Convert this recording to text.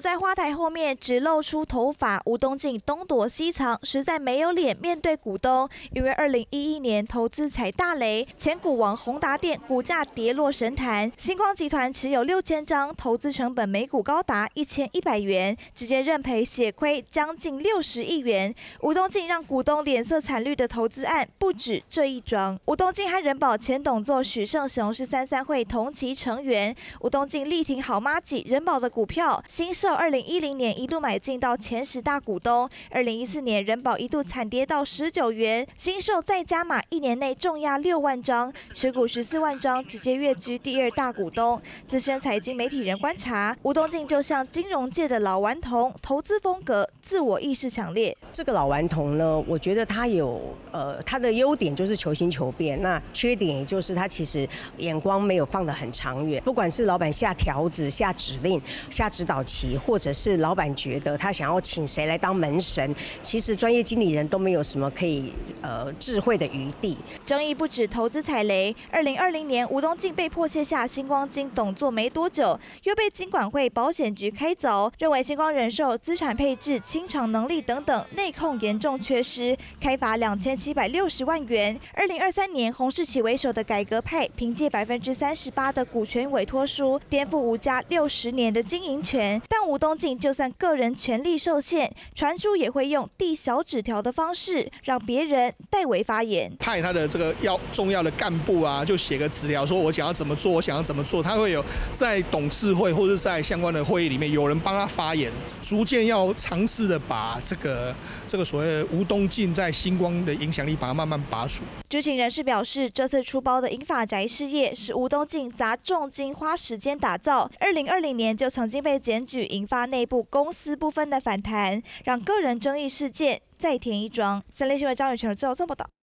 在花台后面只露出头发，吴东进东躲西藏，实在没有脸面对股东。因为二零一一年投资踩大雷，前股王宏达电股价跌落神坛，星光集团持有六千张，投资成本每股高达一千一百元，直接认赔血亏将近六十亿元。吴东进让股东脸色惨绿的投资案不止这一桩。吴东进和人保前董座许胜雄是三三会同期成员，吴东进力挺好妈吉人保的股票，新到二零一零年一度买进到前十大股东，二零一四年人保一度惨跌到十九元，新售再加码，一年内重压六万张，持股十四万张，直接跃居第二大股东。资深财经媒体人观察，吴东进就像金融界的老顽童，投资风格自我意识强烈。这个老顽童呢，我觉得他有呃，他的优点就是求新求变，那缺点也就是他其实眼光没有放得很长远。不管是老板下条子、下指令、下指导棋，或者是老板觉得他想要请谁来当门神，其实专业经理人都没有什么可以呃智慧的余地。争议不止投资踩雷，二零二零年吴东进被迫卸下星光金董座没多久，又被金管会保险局开凿，认为星光人寿资产配置、清场能力等等内控严重缺失，开罚两千七百六十万元。二零二三年洪世奇为首的改革派凭借百分之三十八的股权委托书，颠覆吴家六十年的经营权。吴东进就算个人权利受限，传出也会用递小纸条的方式，让别人代为发言，派他的这个要重要的干部啊，就写个纸条，说我想要怎么做，我想要怎么做，他会有在董事会或者在相关的会议里面有人帮他发言，逐渐要尝试的把这个这个所谓的吴东进在星光的影响力，把它慢慢拔除。知情人士表示，这次出包的银发宅事业是吴东进砸重金花时间打造，二零二零年就曾经被检举，引发内部公司部分的反弹，让个人争议事件再添一桩。三立新闻张雨成做这么报道。